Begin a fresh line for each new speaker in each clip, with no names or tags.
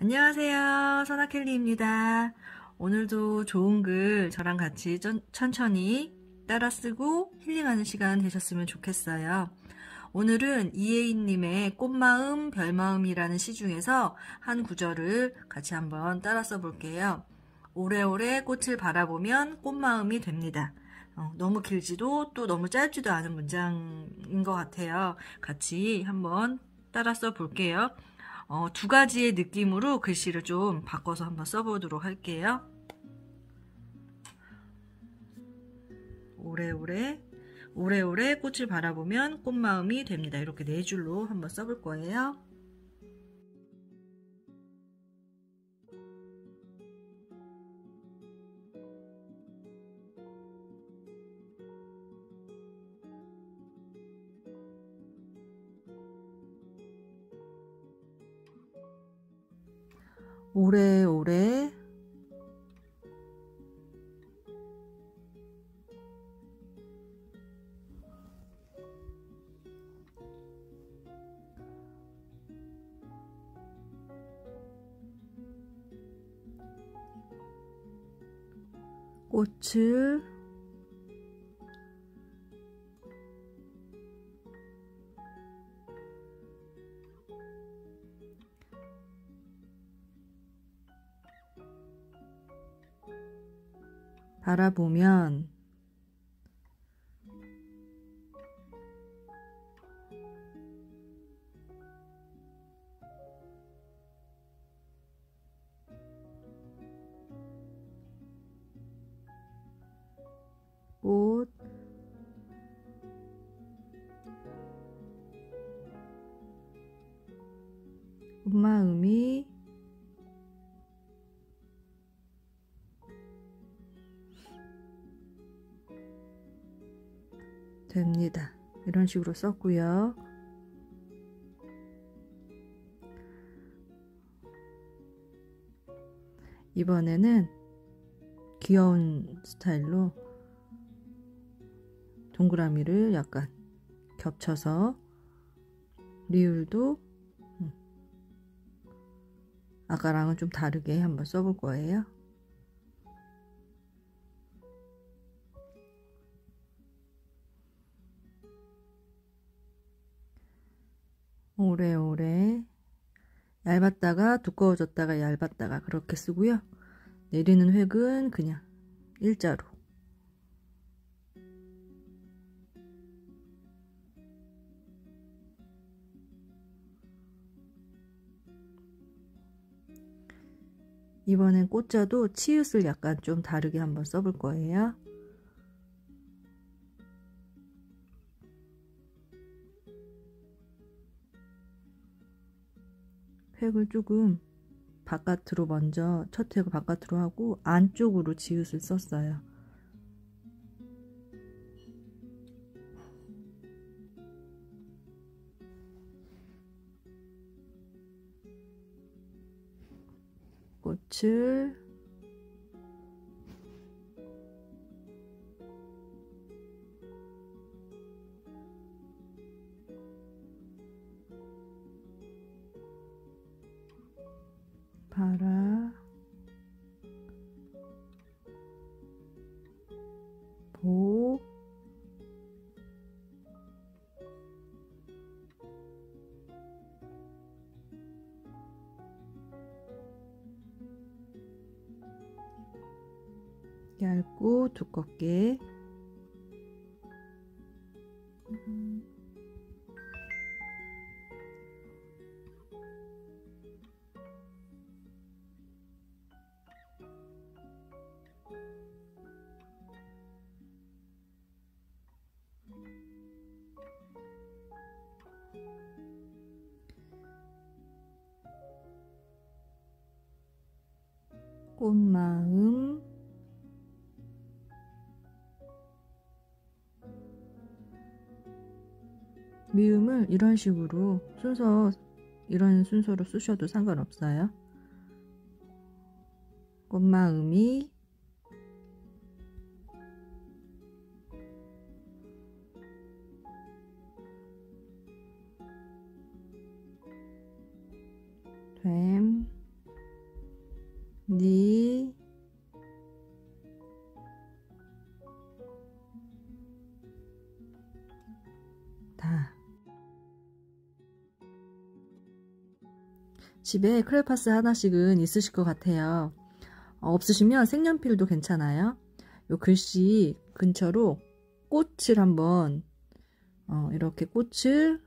안녕하세요. 선아켈리입니다. 오늘도 좋은 글 저랑 같이 천 천히 따라 쓰고 힐링하는 시간 되셨으면 좋겠어요. 오늘은 이혜인님의 꽃마음, 별마음이라는 시 중에서 한 구절을 같이 한번 따라 써볼게요. 오래오래 꽃을 바라보면 꽃마음이 됩니다. 어, 너무 길지도 또 너무 짧지도 않은 문장인 것 같아요. 같이 한번 따라 써볼게요. 어, 두 가지의 느낌으로 글씨를 좀 바꿔서 한번 써보도록 할게요. 오래오래 오래오래 꽃을 바라보면 꽃마음이 됩니다. 이렇게 네 줄로 한번 써볼 거예요. 오래오래 꽃을 바라보면 꽃 엄마 음 됩니다. 이런 식으로 썼고요. 이번에는 귀여운 스타일로 동그라미를 약간 겹쳐서 리을도 음, 아까랑은 좀 다르게 한번 써볼 거예요. 오래오래 얇았다가 두꺼워졌다가 얇았다가 그렇게 쓰고요. 내리는 획은 그냥 일자로 이번엔 꽃자도 치읓을 약간 좀 다르게 한번 써볼 거예요. 획을 조금 바깥으로 먼저 첫 획을 바깥으로 하고 안쪽으로 지읒을 썼어요. 꽃을 보. 얇고 두껍게 꽃마음 미음을 이런 식으로 순서 이런 순서로 쓰셔도 상관없어요. 꽃마음이 집에 크레파스 하나씩은 있으실 것 같아요. 어, 없으시면 색연필도 괜찮아요. 요 글씨 근처로 꽃을 한번 어, 이렇게 꽃을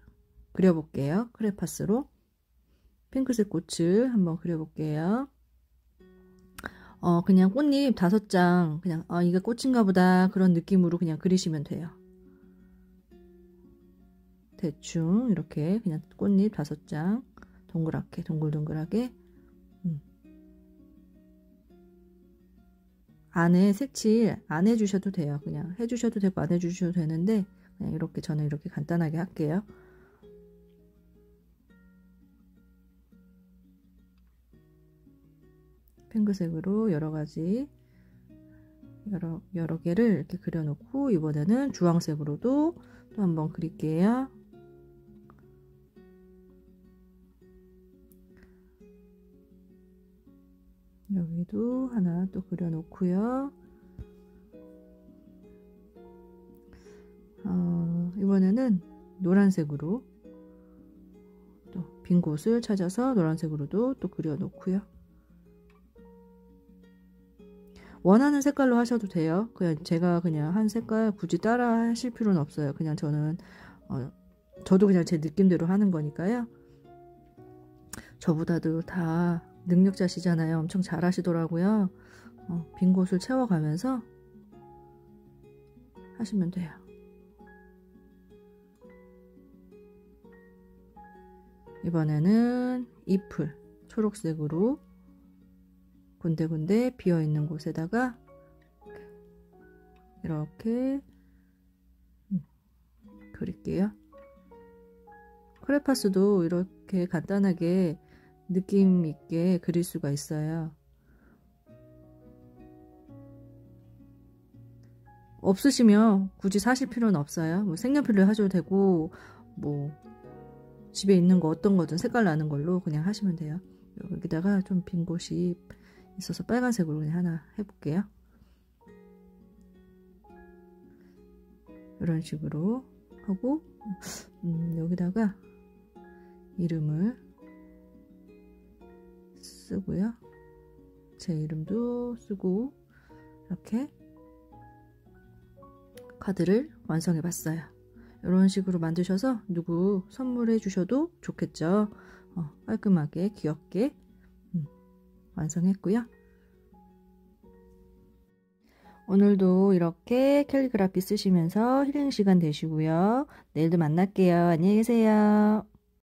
그려볼게요. 크레파스로 핑크색 꽃을 한번 그려볼게요. 어, 그냥 꽃잎 다섯 장 그냥 아 이게 꽃인가 보다 그런 느낌으로 그냥 그리시면 돼요. 대충 이렇게 그냥 꽃잎 다섯 장 동그랗게 동글동글하게 음. 안에 색칠 안 해주셔도 돼요. 그냥 해주셔도 되고 안 해주셔도 되는데 그냥 이렇게 저는 이렇게 간단하게 할게요. 핑크색으로 여러 가지 여러 여러 개를 이렇게 그려놓고 이번에는 주황색으로도 또 한번 그릴게요. 여기도 하나 또 그려놓고요. 어, 이번에는 노란색으로 또 빈 곳을 찾아서 노란색으로도 또 그려놓고요. 원하는 색깔로 하셔도 돼요. 그냥 제가 그냥 한 색깔 굳이 따라 하실 필요는 없어요. 그냥 저는 어, 저도 그냥 제 느낌대로 하는 거니까요. 저보다도 다 능력자시잖아요. 엄청 잘 하시더라고요. 어, 빈 곳을 채워가면서 하시면 돼요. 이번에는 잎을 초록색으로 군데군데 비어있는 곳에다가 이렇게 음, 그릴게요. 크레파스도 이렇게 간단하게 느낌 있게 그릴 수가 있어요. 없으시면 굳이 사실 필요는 없어요. 뭐 색연필로 하셔도 되고 뭐 집에 있는 거 어떤 거든 색깔 나는 걸로 그냥 하시면 돼요. 여기다가 좀 빈 곳이 있어서 빨간색으로 그냥 하나 해볼게요. 이런 식으로 하고 음, 여기다가 이름을 쓰고요. 제 이름도 쓰고 이렇게 카드를 완성해 봤어요. 이런 식으로 만드셔서 누구 선물해 주셔도 좋겠죠. 어, 깔끔하게 귀엽게 음, 완성했고요. 오늘도 이렇게 캘리그라피 쓰시면서 힐링 시간 되시고요. 내일도 만날게요. 안녕히 계세요.